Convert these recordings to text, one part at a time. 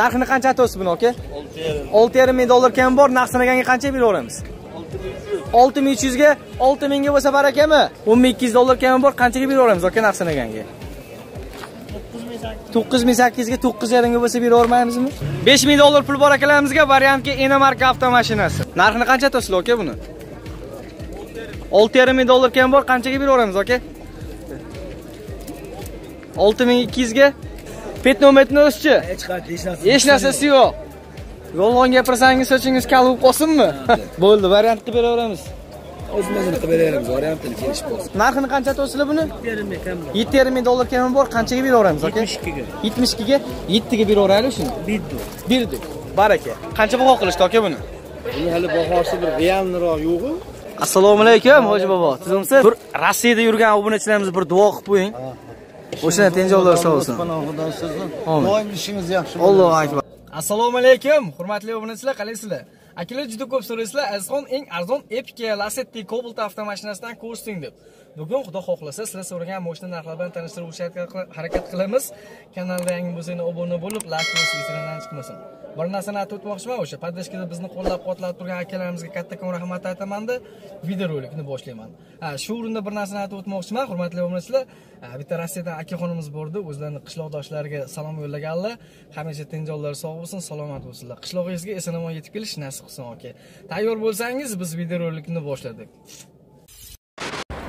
narxini qancha aytyapsiz buni aka olti yarim. Ming dollar kam bor naqd sanaganga qancha beraveramiz olti ming uch yuzga olti mingga bo'lsa barakami o'n ming ikki yuz dollar kami bor qanchaga beraveramiz aka naqd sanaganga to'qqiz ming sakkizga to'qqiz yarimga bo'lsa beravermaymizmi besh ming dollar pul bor akalarimizga variantga ena marka avtomashinasi. Narxini qancha aytyapsizlar aka buni? Olti yarim ming dollar kam bor qanchaga beraveramiz aka olti ming ikki yuzga petnometni o'zichi hech qanday hech narsa hech narsasi yo'q. Yolg'on gapirsangiz sochingiz kal bo'lib qolsinmi bo'ldi. Variant qilib beraveramiz. O'zimizini qilib beramiz variantini kelishib bo'lsin narxini qancha aytyapsizlar buni? Yarim ming kam yetti yarim ming dollar kami bor qanchaga beraveramiz aka yetmish ikkiga. Yetmish ikkiga? Yettiga beraveraylik shuni. Biddu berdik baraka. Qancha baho qilishdi aka buni? Buni hali bahosi bir realniroq yo'qu. Assalomu alaykum hoji bobo. Tuzumsiz bir rossiyada yurgan obunachilarimiz bir duo qilib qo'ying o'shani tenjovlar sog' bo'lsin. doim ishingiz yaxshi allohu akbar. Assalomu alaykum hurmatli obunachilar qalaysizlar? Akalar juda ko'p so'raysizlar azizxon eng arzon epica lasetti cobalt avtomashinasidan ko'rsating deb. Bugun xudo xohlasa sizlar so'ragan moshina narxlari bilan tanishtirib o'tishga harakat qilamiz. Kanalga yangi bo'lsangiz obuna bo'lib ekranidan chiqmasin bir narsani aytib o'tmoqchiman o'sha podдержкада bizni qo'llab quvvatlab turgan akalarimizga kattakon rahmat aytamanda videorolikni boshlayman. Ha shu o'rinda bir narsani aytib o'tmoqchiman hurmatli obunachilar. Bitta rossiyadan akaxonimiz bordi o'zlarini qishloqdoshlariga salom yo'llaganlar. Hamisha tinjollar sog' bo'lsin salomat bo'lsinlar. Qishlog'ingizga eson omon yetib kelish nasib qilsin aka tayyor bo'lsangiz biz videorolikni boshladik.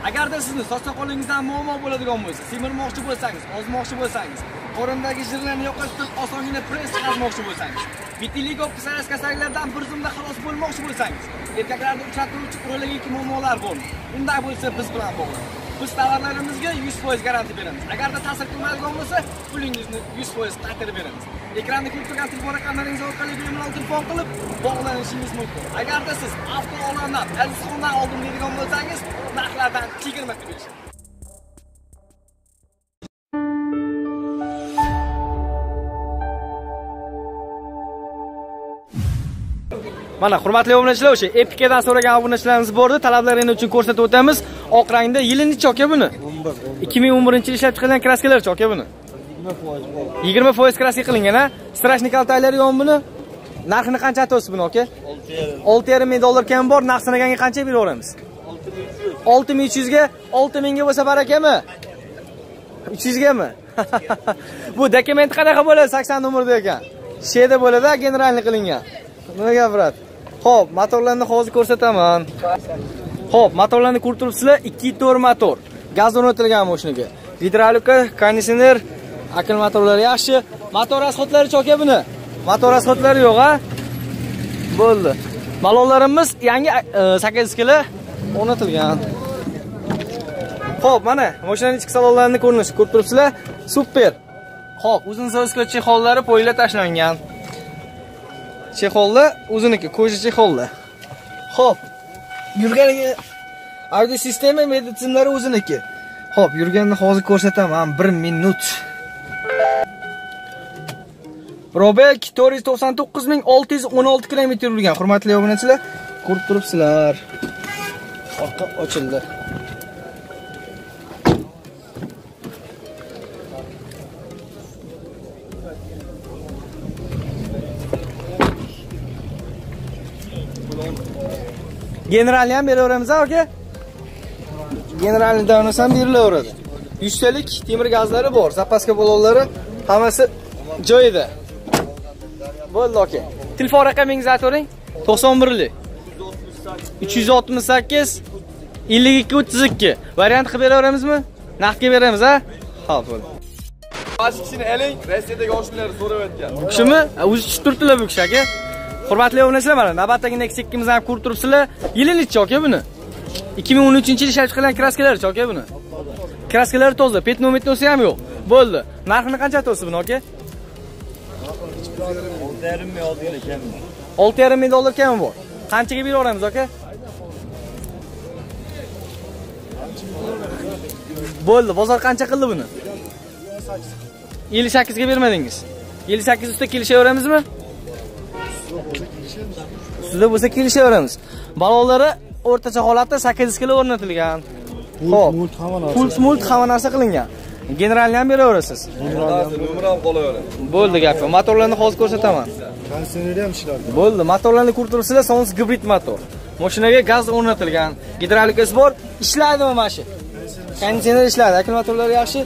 Agarda sizni soch soqolingizdan muammo bo'ladigan bo'lsa semirmoqchi bo'lsangiz ozmoqchi bo'lsangiz qorindagi jirlarni yo'qotib osongina press chiqarmoqchi bo'lsangiz vitiligo psoriaz kasalliklaridan bir zumda xalos bo'lmoqchi bo'lsangiz erkaklarda uchrashtiruvchi urologik muammolar bormi unday bo'lsa biz bilan bog'laning. biz tovarlarimizga 100% garantiya beramiz. Agarda ta'sir qilmaydigan bo'lsa pulingizni 100% qaytarib beramiz. Ekranda ko'rib turgan telefon raqamlaringiz orqali bemalol telefon qilib bog'lanishingiz mumkin. Agarda siz avto olamdan azizxondan oldim deydigan bo'lsangiz narxlardan chegirma qilib mana hurmatli obunachilar o'sha epikadan so'ragan obunachilarimiz bor edi talablaringiz uchun ko'rsatib o'tamiz. Oq rangda yili nechi aka buni ikki ming o'n birinchi yil ishlab chiqarilgan kraskalarchi aka buni. Yigirma foiz kraska qilingan a strashnik kaltaylari yo'q buni. Narxini qancha aytyapsiz buni aka olti yarim. Ming dollar kam bor. Naqd sanaganga qancha beraveramiz? Olti ming uch yuzga olti mingga bo'lsa barakami? Uch yuzgami? Bu dokument qanaqa bo'ladi? Sakson nomerda ekan. Sheda bo'ladi generalniy qilingan nima gapiradi Xo'p, motorlarni hozir ko'rsataman. Xo'p, motorlarni ko'rib turibsizlar ikki to'rt motor. Gaz o'rnatilgan mashinaga Gidravlika, konditsioner akil motorlari yaxshi. Motor расходlari cho'ka buni. Motor расходlari yo'q a bo'ldi. Balonlarimiz yangi e, 8 kg o'rnatilgan. Xo'p, mana mashinaning ichki salonlarini ko'rinishi ko'rib turibsizlar. Super. Xo'p, uzun so'zga hollari poylar tashlangan. Chexollar o'ziniki, ko'zi chexollar. Xo'p. Yurganiga audio sistema meditsinalari o'ziniki. Xo'p, yurganini hozir ko'rsataman 1 minut. Probek 499616 km yurgan, hurmatli obunachilar. Ko'rib turibsizlar. Orqa ochildi. Generalni ham beraveramiz aka? Generalni davnasi ham berilaveradi. Yuztalik temir gazlari bor zapaska balonlari hammasi joyida. Bo'ldi aka. Telefon raqamingizni aytavering to'qson birlik. Uch yuz oltmish sakkiz ellik ikki o'ttiz ikki. Variant qilib beraveramizmi? Naqdga beramiz a? Ho'p bo'ldi. Plastikchini eling, Rossiyadagi oshnalar so'rayotgan. bu kishimi o'zi tushib turibdilar bu kishi aka hurmatli obunachilar mana navbatdagi nexus ikkimizni ham ko'rib turibsizlar. Yilinchi nechi buni. 2013 yil ishlab chiqilgan kraskalarchi aka buni. Kraskalari toza petnometnosi ham yo'q. Bo'ldi. Narxini qancha aytyapsiz buni aka olti yarim ming kam olti yarim ming dollar kami bor. Qanchaga beraveramiz aka bo'ldi. Bozor qancha qildi buni? 58 ga bermadingiz. 58 ustiga kelishaveramizmi? Ustida bo'lsa kelishaveramiz. Balonlari o'rtacha holatda sakkiz kilo o'rnatilgan. Ho'p puls mult hamma narsa qilingan. Generalni ham beraverasiz. Nomer ham qolaveradi. bo'ldi gap. Yo'q motorlarni hozir ko'rsataman. Konditsioneri ham ishlardi. bo'ldi. Motorlarni ko'rib turibsizlar sonsiz gibrid motor. Mashinaga gaz o'rnatilgan. Gidrolikasi bor. Ishladimi mana shu konditsioner ishladi akkumulyatorlari yaxshi.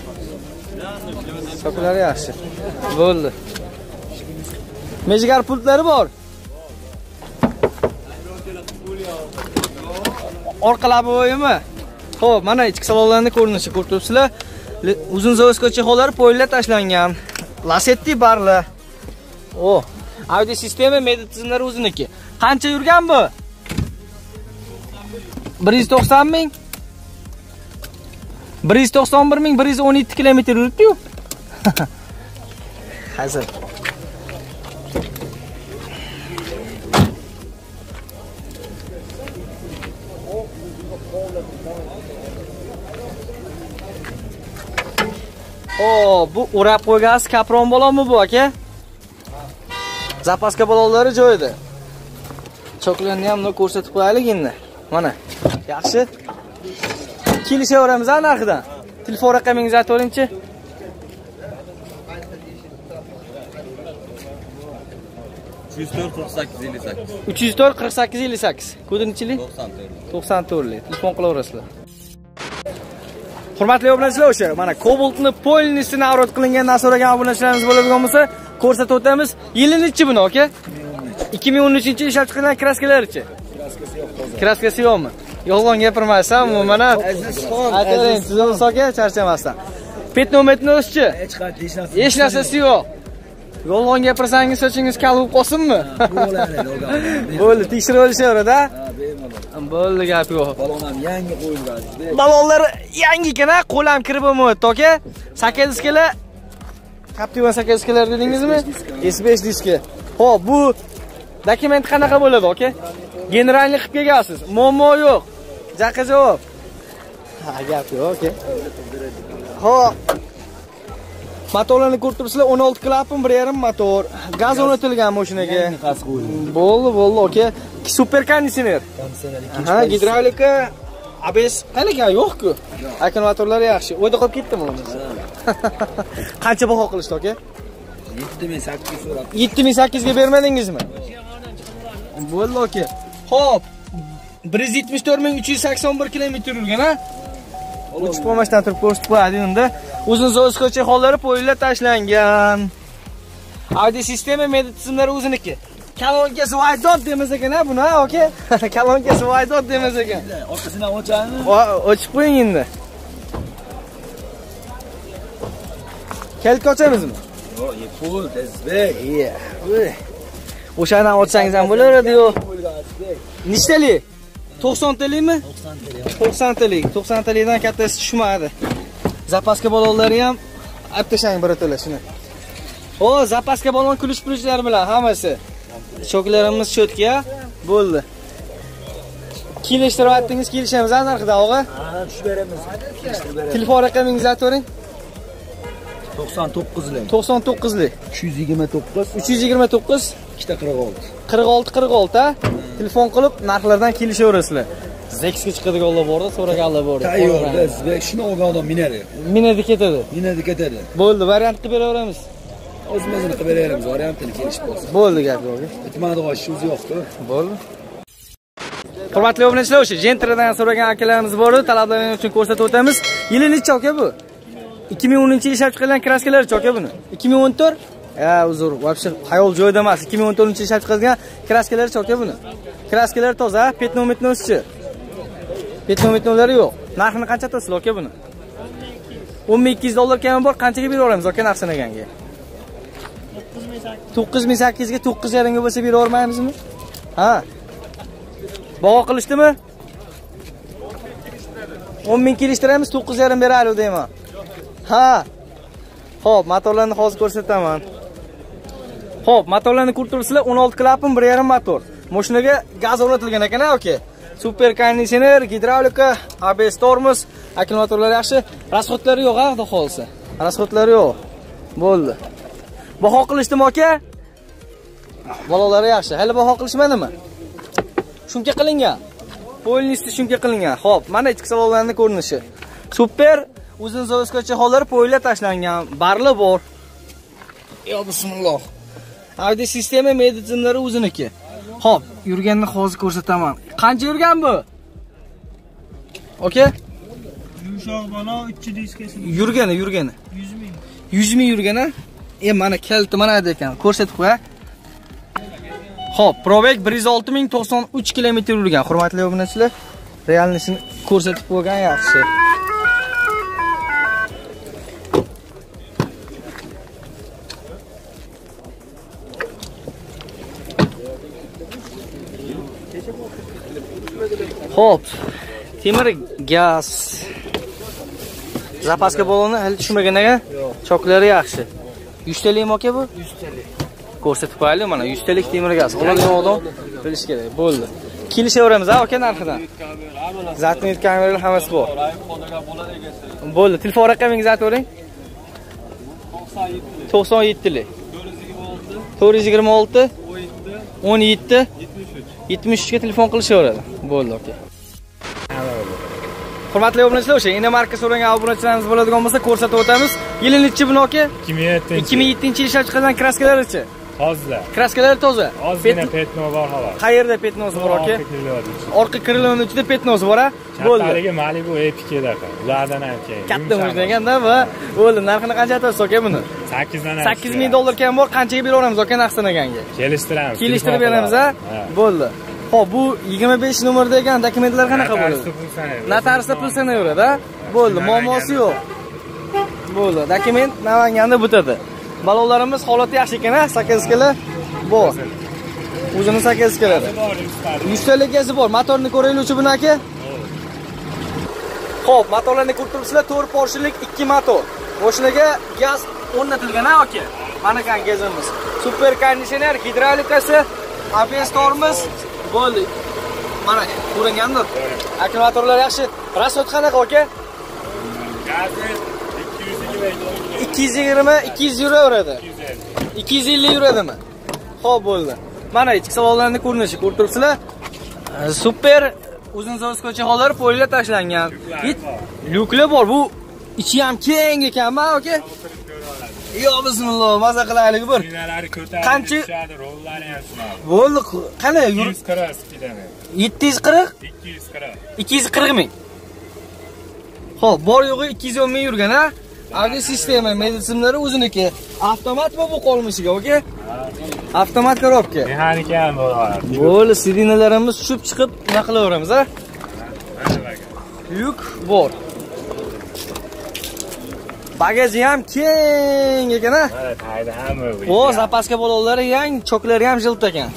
Sokulari yaxshi. Bo'ldi. Mejgar pultlari bor orqa labovoyimi ho'p mana ichki salonlarni ko'rinishi ko'rib turibsizlar. Uzun заводской chexollari poylar tashlangan. Lasetti barlar o audio sistema media tizimlari o'ziniki. Qancha yurgan bu? Bir yuz to'qson ming? Bir yuz to'qson bir ming bir yuz o'n yetti kilometr yuribdiyu. Hazil. O bu o'rab qo'ygansiz kapron balonmi bu aka? Zapaska balonlari joyida. Choklarni ham ko'rsatib qo'yaylik endi. Mana yaxshi. Kelishaveramiz narxidan? Telefon raqamingizni aytib yuboringchi Yuz to'rt qirq sakkiz ellik sakkiz. uch yuz to'rt qirq sakkiz ellik sakkiz. Kodi nechilik To'qson to'rt. to'qson to'rtlik telefon qilaverasizlar hurmatli obunachilar o'sha mana kobaltni polnisi navrot qilingandan so'ragan obunachilarimiz bo'ladigan bo'lsa ko'rsatib o'tamiz. Yili nechi buni aka ikki ming o'n uchinchi ishlab chiqilgan kraskalarichi kraskasi yo'qmi? Yolg'on gapirmasdan umuman a aytavering sizni soka charchamasdan. Petnometni o'zichi Hech qanday hech narsa. hech narsasi yo'q. yolg'on gapirsangiz sochingiz kal bo'lib qolsinmi bo'ldi tekshirib olishaveradi bo'ldi gap yo'q. Balon ham yangi qo'yilgan. balonlari yangi ekan a qo'l ham kirib bo'lmayapti aka sakkiz diskalar captiva sakkiz diskalar dedingizmi? S besh diska ho'p bu dokument qanaqa bo'ladi aka generalniy qilib kelgansiz muammo yo'q. Jaqa javob. Ha gap yo'q aka ho'p motorlarni ko'rib turibsizlar o'n olti klapan bir yarim motor. Gaz o'rnatilgan mashinaga bo'ldi bo'ldi aka super konditsioner ha gidravlika ABS qanaqa yo'q-ku. Yaxshi. O'yda qolib ketdimi uni? Qancha baho qilishdi aka? 7800 so'rab. 7800 ga bermadingizmi? Bo'ldi aka. Xo'p. 174381 kilometr yurgan a? Uchish bo'lmasdan turib ko'rsatib qo'yadi unda. Uzun zoskochi hollari poylar tashlangan. Audio sistema media tizimlari o'ziniki. Kalonkasi Vaydot demas ekan a buni, ha, aka? Kalonkasi Vaydot demas ekan. Orqasidan ochamiz. Ochib qo'ying endi. Kalitga ochamizmi? Yo'q, pul, tezbek. Iya. O'shadan ochsangiz ham bo'laveradi-yu. Qo'yilgan tezbek. Nechtalik? 90 talikmi? 90 tl. 90 talik. 90 talikdan kattasi tushmadi. Zapaska balonlari ham olib tashlang birato'la shuni. O, zapaska balon kulish pulishlari bilan hammasi. Shoklarimiz cho'tka, bo'ldi. Kelishtirib aytdingiz, kelishamiz a narxidan, og'a. Ha, tushib beramiz. Telefon raqamingizni aytib bering. 99 lik. 99 lik. 329 329 ikkita 46. 46 46 ha? Telefon qilib narxlardan kelishaverasizlar. Zeksga chiqadiganlar bor-da, so'raganlar bor. Tayyor, tezbek. Shuni olgan odam minadi. Minadi ketadi. Minadi ketadi. Bo'ldi, variant qilib beraveramiz. O'zimizni qilib beramiz, variantini kelishib bo'lsa. Bo'ldi gap yo'q. Bitmadi g'oshimiz yo'q-ku. Bo'ldi. Hurmatli obunachilar, o'sha Gentradan so'ragan akalarimiz bor edi, talablaringiz uchun ko'rsatib o'tamiz. Yili necha aka bu? 2010-yil ishlab chiqilgan kraskalarchi aka buni? 2014? Ya, uzr, вообще xayol joyida emas. 2014-yil ishlab chiqilgan kraskalarchi aka buni? Kraskalar toza, petnometni o'sichi. Petnometnolari yo'q. Narxini qancha aytasiz aka buni? 10200 dollar kami bor, qanchaga berib yuboramiz aka narx to'qqiz 9800 ga 9.5 ga bo'lsa beravermaymizmi? Ha. bog'o qilishdimi? o'n ming kelishtiramiz, 9.5 beraylik deyman. Ha. Xo'p, motorlarni hozir ko'rsataman. Xo'p, motorlarni ko'rib turibsizlar, 16 klapan, 1.5 motor. Mashinaga gaz o'rnatilgan ekan, aka. Super konditsioner, gidravlika, ABS tormoz, akkumulyatorlar yaxshi, расходlari yo'q, ha, xudo xohlasa Расходlari yo'q. Bo'ldi. Baho qilishdimi, aka? Bolalari yaxshi. Hali baho qilishmadimi? Shunga qilingan. Polnisni shunga qilingan. Xo'p, mana ichki salonlarning ko'rinishi. Super uzun zoskocha hollar poylar tashlangan barli bor yo bismillah Audi sistema meditsinalari o'ziniki Xo'p, yurganni hozir ko'rsataman qancha yurgan bu oka Yumshoq bola 300 diskasi yurgani yurgani 100 ming. 100 ming yurgani e mana kaliti mana ekan. Ko'rsatib qo'ya. Xo'p, probek 106 ming 93 kilometr yurgan. Hurmatli obunachilar realnisini ko'rsatib qo'ygan yaxshi. Xo'p, temir gaz. Zapaska baloni hali tushmagan ekan. Choklari yaxshi 100 talikmi aka bu? 100 talik ko'rsatib qo'yaylik mana 100 talik temir gaz. Odam bilish kerak bo'ldi. Kelishaveramiz a aka narxidan. Zatnit kameralar hammasi bor. Bo'ldi. Telefon raqamingizni aytib bering. 97 lik 426 17 73 ga telefon qilishaveradi. Bo'ldi aka hurmatli obunachilar o'sha ina marka so'ragan obunachilarimiz bo'ladigan bo'lsa ko'rsatib o'tamiz. Yili nechi buni aka 2007 2007 yil. Ishlab chiqarilgan kraskalarichi Hozir. kraskalari toza. Ozgina Pet- petno bor xolos. qayerda petnosi bor aka orqa krilovni ichida petnosi bor a? Bo'ldi. Kattaligi Malibu aka. Ulardan ham keyin. katta bo'lganda va bo'ldi. Narxini qancha aytasiz aka buni? 8 dan 8 ming dollar kam bor qanchaga beraveramiz aka narx sanaganga Kelishtiramiz. kelishtirib beramiz a? Bo'ldi ho'p bu 25 nomerda ekan dokumentlar qanaqa bo'ladi notariusda pul sanaveradi bo'ldi muammosi yo'q. Bo'ldi dokument namanganda bitadi. Balonlarimiz holati yaxshi ekan a sakkiziskalar bor o'zini sakkizkalari yuztalik gazi bor motorni ko'raylikchi buni aka? Ho'p motorlarni ko'rib turibsizlar to'rt porshelik ikki motor. Mashinaga gaz o'rnatilgan a aka? Mana ekan gazimiz super konditsioner gidravlikasi abs tormoz bo'ldi. Mana ko'ringandir. Akkumulyatorlar yaxshi. Расход qanaqa aka Gazi 220 ikki yuz yigirma ikki yuz yuraveradi ikki yuz ellik yuradimi? Ho'p bo'ldi. Mana ichki salonlarni ko'rinishi ko'rib turibsizlar. Eh, super uzun zoskocha hollar polga tashlangan. It- lyuklar bor. Bu ichi ham keng ekanmi aka yo bismillah maza qilaylik bir. Qancha- rollari ham shunday. bo'ldi qani yur 240 spidami. yetti yuz qirq? 240. ikki yuz qirq ming. Ho'p bor yo'g'i ikki yuz o'n ming yurgan a avdio sistema meditsimlari o'ziniki. Avtomatmi bu qolmishiga aka avtomat коробка Mexanika ham bor. bo'ldi sidinalarimiz tushib chiqib nima qilaveramiz a lyuk bor bagaji ham keng ekan a tayda hamma o zapaska balonlari yangi choklari ham jilt ekan.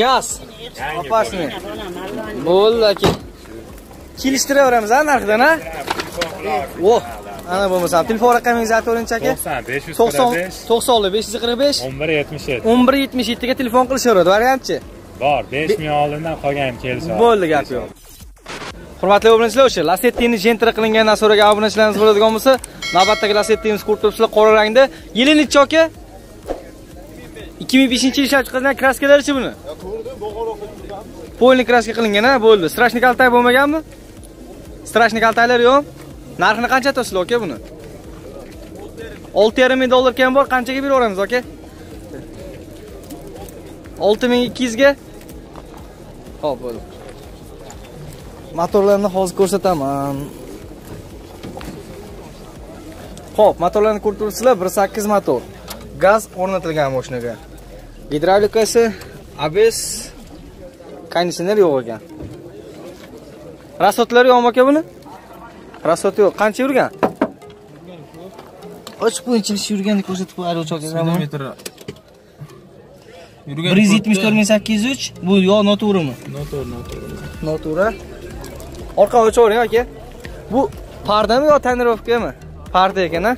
Gaz. Opasniy bo'ldi. Aka. Kelishtiraveramiz a narxidan a o ana bo'lmasam telefon raqamingizni aytib o'ringchi aka. 90 to'qson 545 to'qsonli besh yuz qirq besh. 1177. o'n bir yetmish yettiga telefon qilishaveradi variantchi. Bor, 5 ming oldindan qolgan kelishadi. bo'ldi gap yo'q hurmatli obunachilar o'sha lasettini jentra qilingandan so'ragan obunachilarimiz bo'ladigan bo'lsa navbatdagi lasettimiz ko'rib turibsizlar qora rangda. Yili nechi aka ikki ming beshinchi yil ishlab chiqarilgan kraskalarichi buni. Polniy kraska qilingan a bo'ldi. Strashniy kaltak bo'lmaganmi? Strashniy kaltaklar yo'q. Narxini qancha aytasizlar aka buni? Olti yarim ming dollar kam bor qanchaga beraveramiz aka olti ming ikki yuzga. Ho'p bo'ldi. Motorlarni hozir ko'rsataman. Ho'p motorlarni ko'rib turibsizlar 1.8 motor. Gaz o'rnatilgan mashinaga gidravlikasi abs konditsioner yo'q ekan. Rasotlar yo'qmi aka buni? Rasot yo'q. Qancha yurgan? Ochiq bo'yicha yurganini ko'rsatib qo'yadi uchoq speedometr yurgan bir yuz yetmish to'rt ming sakkiz yuz uch bu yo noto'g'rimi? Noto'g'ri noto'g'ri. Noto'g'ri orqani o'chavering aka bu pardami yo tonirovkami parda ekan a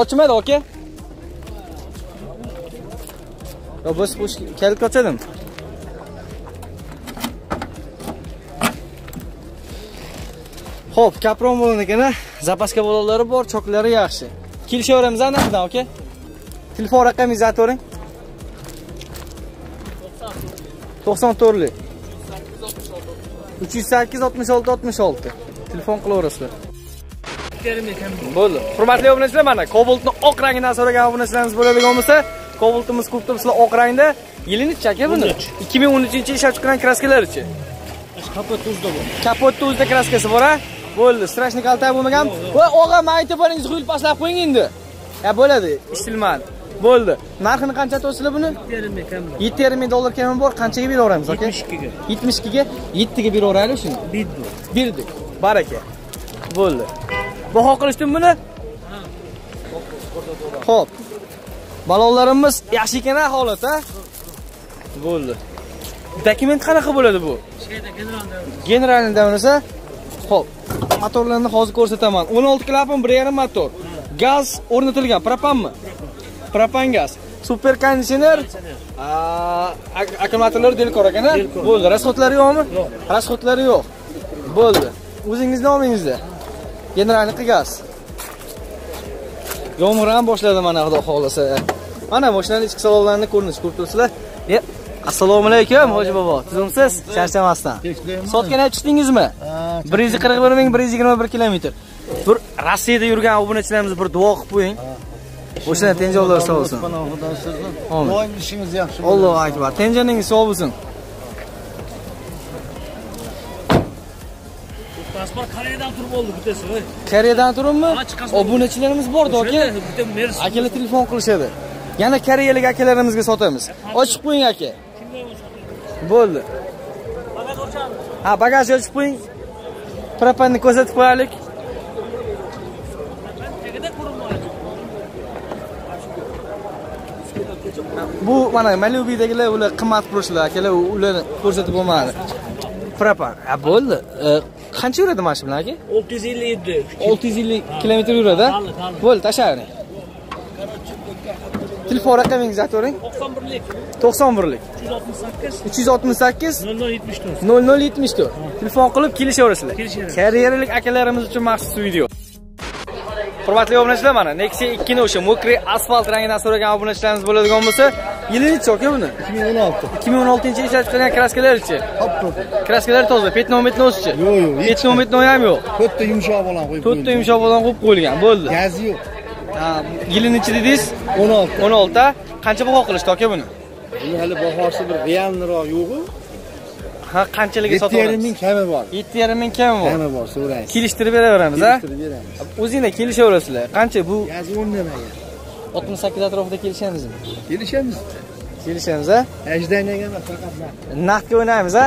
ochmadi aka yo biz bu kalit ochadimi Xo'p, kapron bo'lgan ekan zapaska balonlari bor choklari yaxshi. Kelishaveramiz anaqidan aka telefon raqamingizni aytavering 94lik 308 66 66 telefon qilaverasizlar. Bo'ldi. Hurmatli obunachilar mana kobaltni oq rangidan so'ragan obunachilarimiz bo'ladigan bo'lsa kobaltimiz ko'p turibsizlar oq rangda. Yilinichi aka buni. 2013 yil ishlab chiqqan kraskalarichi kapotda o'zida bor. Kapotda o'zida kraskasi bor a bo'ldi. Strashniy kaltak bo'lmagan voy og'a mayni aytib boringiz quyilib pastlab qo'ying endi. Ha bo'ladi ishtilmadi bo'ldi. Narxini qancha aytyapsizlar buni? Yarim kam yetti yarim ming dollar kami bor qanchaga beraveramiz aka yetmish ikkiga yetmish ikkiga yettiga beraveraylik shuni. Biddu berdik baraka. Bo'ldi. Baho qilishdimi buni. Ho'p balonlarimiz yaxshi ekan holat a bo'ldi. Dokument qanaqa bo'ladi bu? Generalniy davrasa ho'p motorlarni hozir ko'rsataman. 16 klapan 1.5 motor. Gaz o'rnatilgan. Propanmi propan gaz super konditsioner ak- akkumulyatorlar delkor ekan a bo'ldi. Расходlari yo'qmi? Yo'q. расходlari yo'q. Bo'ldi. O'zingizni nomingizda. Generalniy gaz. Yomg'ir ham boshladi mana xudo xohlasa. Mana mashinani ichki salonlarini ko'rinishi ko'rib turibsizlar. Assalomu alaykum hoji bobo. Tuzumsiz charchamasdan. Sotgan aytishdingizmi bir yuz qirq bir ming bir yuz yigirma bir kilometr. Bir rossiyada yurgan obunachilarimiz bir duo qilib qo'ying o'shani tenjovlar sog' bo'lsin. Doim ishingiz yaxshi. allohu akbar. Tenjoningiz sog' bo'lsin. Pasport koreyadan turib oldi bittasi voy. Koreyadan turibmi? Obunachilarimiz borda aka akalar telefon qilishadi. Yana koreyalik akalarimizga sotamiz. Ochib qo'ying aka. Bo'ldi. Bagaj ochamiz ha bagajni ochib qo'ying propanni ko'rsatib qo'yaylik tagida ko'rinmaydi bu mana malubiydagilar ular qimmat qurushlar akalar ularni ko'rsatib bo'lmadi. Propan. Bo'ldi. E, qancha yuradi mana shu bilan aka? olti yuz ellik yedi olti yuz ellik kilometr yuradi bo'ldi tashlayvering telefon raqamingizni aytavering to'qson birlik to'qson birlik uch yuz oltmish sakkiz. uch yuz oltmish sakkiz. nol nol yetmish to'rt. nol nol yetmish to'rt. Telefon qilib kelishaverasizlar Kelishaveramiz. karyeralik akalarimiz uchun maxsus video hurmatli obunachilar mana nexia ikkini o'sha mokriy asfalt rangidan so'ragan obunachilarimiz bo'ladigan bo'lsa yili nechi aka buni 2016. ikki ming o'n oltinchi yil ishlab chiqargan kraskalarichi toza petno metnosichi Yo'q, yo'q, hech petno metnoyi ham yo'q To'rtta yumshoq bilan qo'yib. to'rtta yumshoq bilan qo'yib qo'yilgan bo'ldi Gazi yo'q. Ha, yili nechi dedingiz 16. o'n olti qancha baho qilishdi aka buni Buni hali bahosi bir realniroq yo'q-ku. Ha qanchaliga 7,5 sotaveramiz ming kami bor. yetti yarim ming kami bor Kami bor, so'raysiz. kelishtirib beraveramiz a Kelishtirib beramiz. o'zinglar kelishaverasizlar qancha bu Gazi o'rnamagan. 68 atrofida kelishamizmi Kelishamiz. kelishamiz a Ajdaynaga emas, faqat naqd. naqdga o'ynaymiz a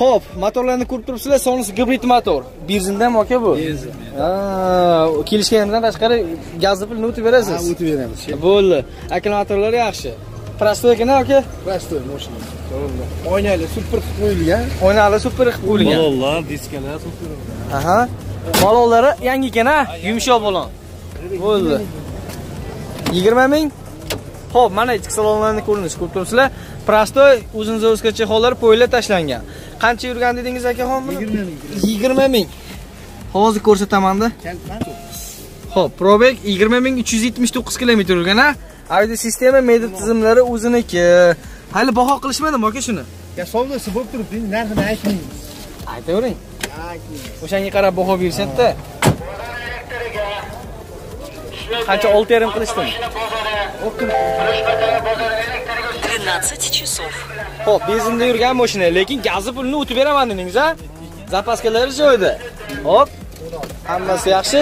ho'p motorlarni ko'rib turibsizlar sonisi gibrid motor benzindami aka bu Benzin. Ha, kelishganimizdan tashqari gazni pulni o'tib Ha, berasiz o'tib beramiz. bo'ldi akkumulyatorlar yaxshi prostoy ekan aka Prostoy mashina. Oynali super qilib qo'yilgan. o'ynali super qilib qo'yilgan balonlar diskalar aha balonlari yangi ekan a yumshoq balon bo'ldi yigirma ming ho'p mana ichki salonlarni ko'rinishi ko'rib turibsizlar prostoy o'zini o'zgacha hollar poylar tashlangan qancha yurgan dedingiz akaxon buni 20 ming. yigirma ming hozir ko'rsatamanda ho'p probek yigirma ming uch yuz yetmish to'qqiz kilometr yurgan a audio sistema media tizimlari o'ziniki. Hali baho qilishmadimi aka shuni. Ya savdosi bo'lib turibdi, narxini aytmaymiz. aytavering o'shanga qarab baho berishadida qancha olti yarim qilishdimi 12 часов. ho'p benzinda yurgan mashina lekin gazni pulini o'tib beraman dedingiz a zapaskalari joyida. Hop hammasi yaxshi.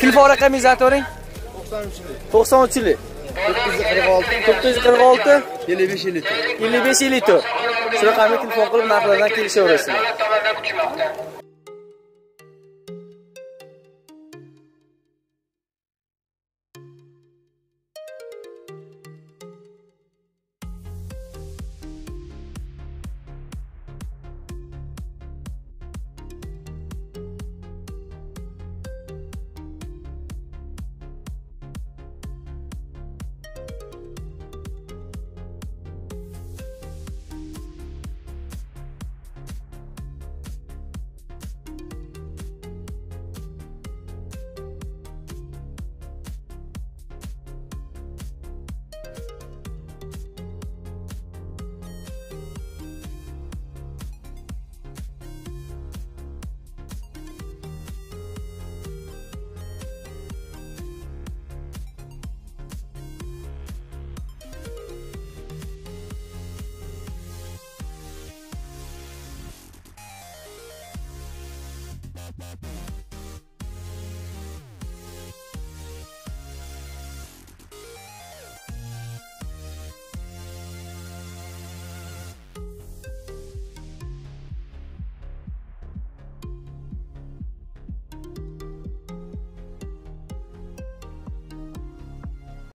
Telefon raqamingizni aytavering to'qsoninchi yil to'qsoninchi uchlik to'qqiz yuz qirq olti 55 ellik. ellik besh ellik to'rt shu raqamga telefon qilib narxlardan kelishaverasizlar